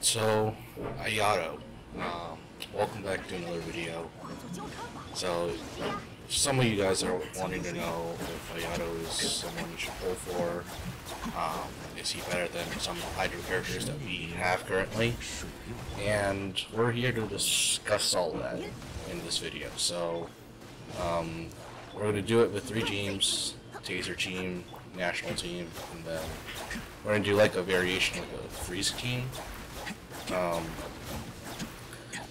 so Ayato, um, welcome back to another video. So, some of you guys are wanting to know if Ayato is someone you should pull for. Um, is he better than some Hydro characters that we have currently? And we're here to discuss all that in this video. So, um, we're going to do it with three teams, Taser team, national team, and then we're going to do like a variation of a freeze team. Um,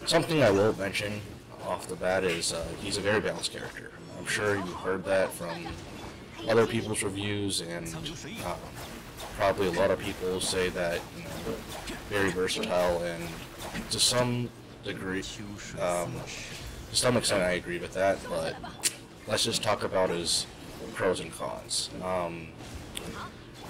something I will mention off the bat is uh, he's a very balanced character. I'm sure you've heard that from other people's reviews, and um, probably a lot of people say that you know very versatile, and to some degree, um, to some extent, I agree with that. But let's just talk about his pros and cons. Um,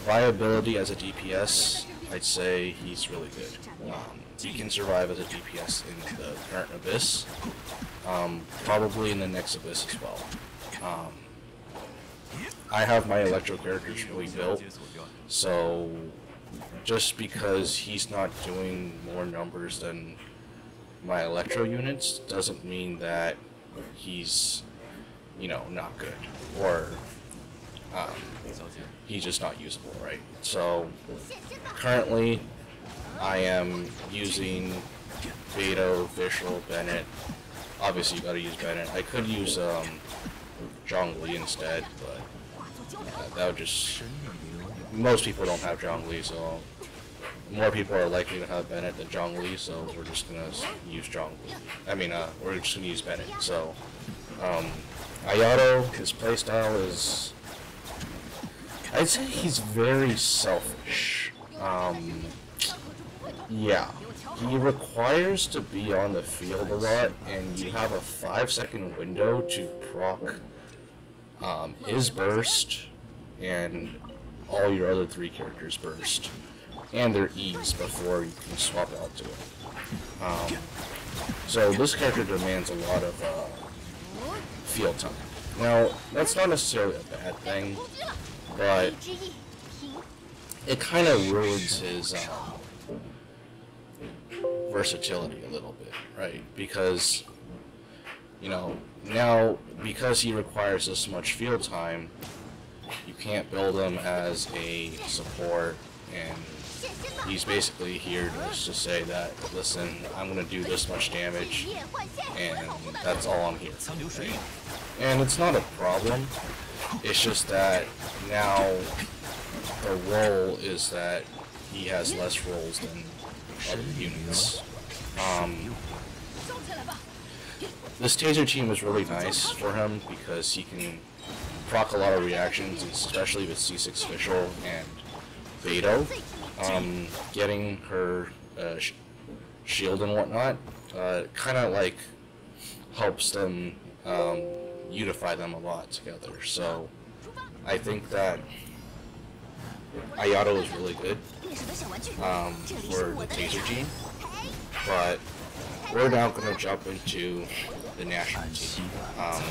viability as a DPS, I'd say he's really good. Um, he can survive as a DPS in the current Abyss, um, probably in the next Abyss as well. Um, I have my Electro characters really built, so just because he's not doing more numbers than my Electro units doesn't mean that he's, you know, not good, or um, he's just not usable, right? So currently, I am using Beidou, Fischl, Bennett. Obviously, you gotta use Bennett. I could use um, Zhongli instead, but uh, that would just. Most people don't have Zhongli, so more people are likely to have Bennett than Zhongli, so we're just gonna use Zhongli. I mean, uh, we're just gonna use Bennett. So, um, Ayato, his playstyle is. I'd say he's very selfish. Um, yeah. He requires to be on the field a lot, and you have a five second window to proc um, his burst and all your other three characters' burst and their E's before you can swap out to it. Um, so this character demands a lot of uh, field time. Now, that's not necessarily a bad thing, but it kind of ruins his um, versatility a little bit, right? Because, you know, now, because he requires this much field time, you can't build him as a support, and he's basically here to just to say that, listen, I'm going to do this much damage, and that's all I'm here. Right? And it's not a problem, it's just that now the role is that he has less roles than other units. Um, this taser team is really nice for him because he can proc a lot of reactions, especially with C6 Fischl and Beidou. Um, getting her uh, sh shield and whatnot uh, kind of like helps them um, unify them a lot together. So I think that Ayato is really good um, for the taser team, but we're now going to jump into the national team. Um,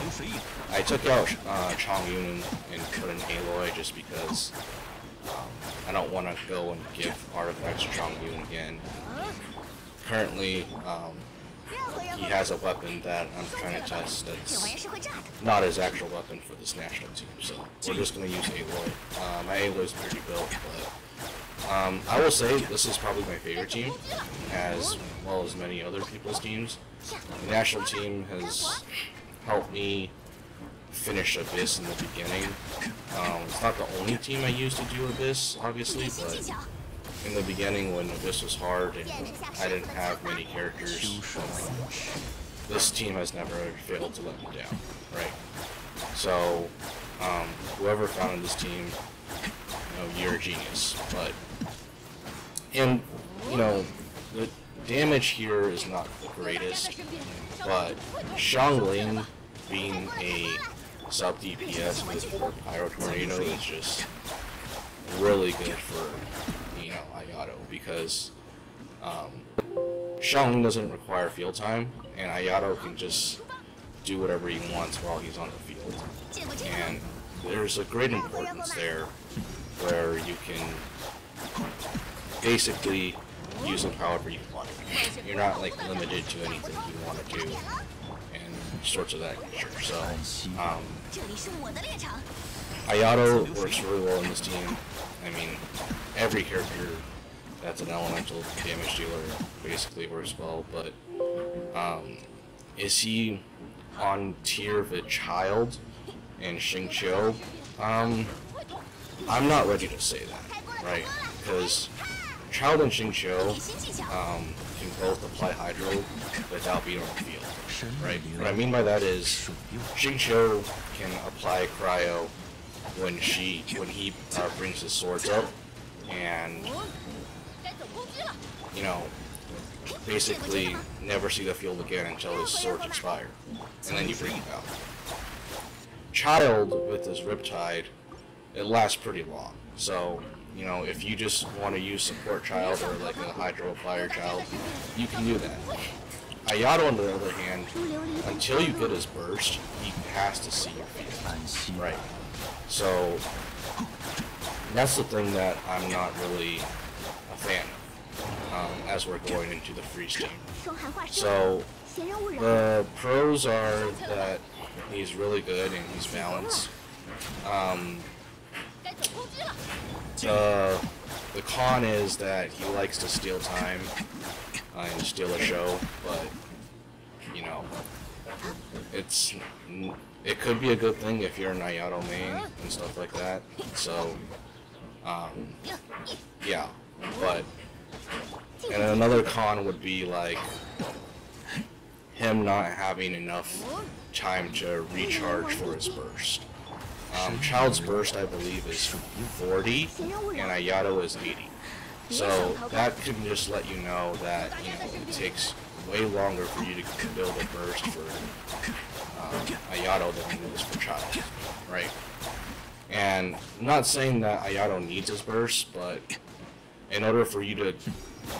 I took out uh, Chong Yun and in Aloy just because um, I don't want to go and give artifacts to Chong Yun again. Currently, um, he has a weapon that I'm trying to test that's not his actual weapon for this national team, so we're just going to use Aloy. Uh, my Aloy is pretty built, but um, I will say this is probably my favorite team, as well as many other people's teams. The national team has helped me finish Abyss in the beginning. Um, it's not the only team I use to do Abyss, obviously, but in the beginning when this was hard and I didn't have many characters, this team has never failed to let me down, right? So, um, whoever founded this team, you know, you're a genius. But, and, you know, the damage here is not the greatest, but Xiangling being a sub DPS with 4 Pyro Tornado is just really good for Ayato because um, doesn't require field time, and Ayato can just do whatever he wants while he's on the field. And there's a great importance there where you can basically use him however you want. You're not like limited to anything you want to do and sorts of that nature. So, um, Ayato works really well in this team. I mean, every character that's an elemental damage dealer, basically works well, but um, is he on tier of a Childe and Xing Qiu? Um, I'm not ready to say that, right? Because Childe and Xing Qiu um, can both apply Hydro without being on the field, right? What I mean by that is Xing Qiu can apply Cryo when she when he uh, brings his swords up, and you know basically never see the field again until his swords expire, and then you bring out. Childe with his Riptide, it lasts pretty long. So you know if you just want to use support Childe or like a Hydro applier Childe, you can do that. Ayato, on the other hand, until you get his burst, he has to see your field. Right. So that's the thing that I'm not really a fan of as we're going into the freeze time. So, the pros are that he's really good and he's balanced. Um, the, the con is that he likes to steal time uh, and steal a show, but, you know, it's it could be a good thing if you're an Ayato main and stuff like that. So, um, yeah, but and another con would be like him not having enough time to recharge for his burst. Um, Childe's burst, I believe, is 40, and Ayato is 80. So that can just let you know that you know it takes way longer for you to build a burst for um, Ayato than it is for Childe, right? And I'm not saying that Ayato needs his burst, but in order for you to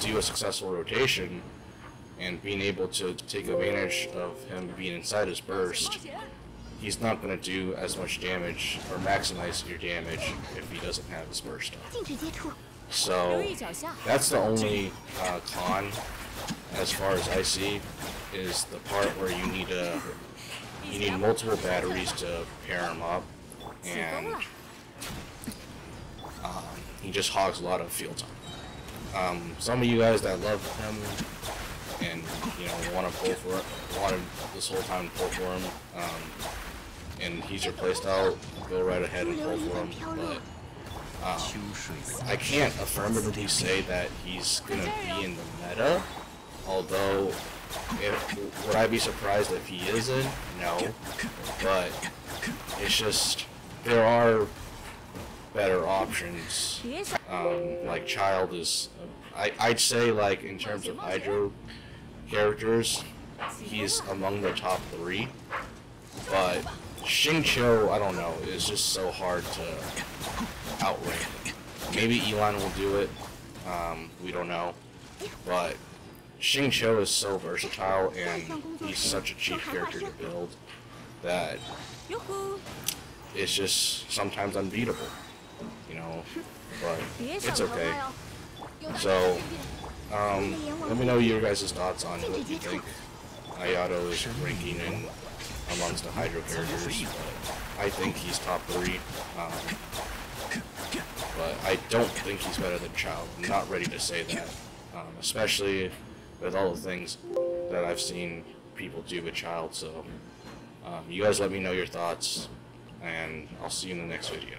do a successful rotation and being able to take advantage of him being inside his burst, he's not going to do as much damage or maximize your damage if he doesn't have his burst. So that's the only uh, con as far as I see is the part where you need a you need multiple batteries to pair him up and um, he just hogs a lot of field time. Um, some of you guys that love him and you know want to pull for it, wanted this whole time to pull for him, um, and he's your playstyle, go right ahead and pull for him. But um, I can't affirmatively say that he's gonna be in the meta, although. If, would I be surprised if he isn't? No. But it's just there are better options. Um, like Childe is, I, I'd say like in terms of Hydro characters, he's among the top three. But Xing Qiu, I don't know, is just so hard to outrank. Maybe Yelan will do it. Um, we don't know. But Xing Qiu is so versatile and he's such a cheap character to build that it's just sometimes unbeatable you know, but it's okay. So, um, let me know your guys' thoughts on what you think Ayato is ranking in amongst the Hydro characters. I think he's top three, um, but I don't think he's better than Childe. I'm not ready to say that, um, especially with all the things that I've seen people do with Childe, so um, you guys let me know your thoughts, and I'll see you in the next video.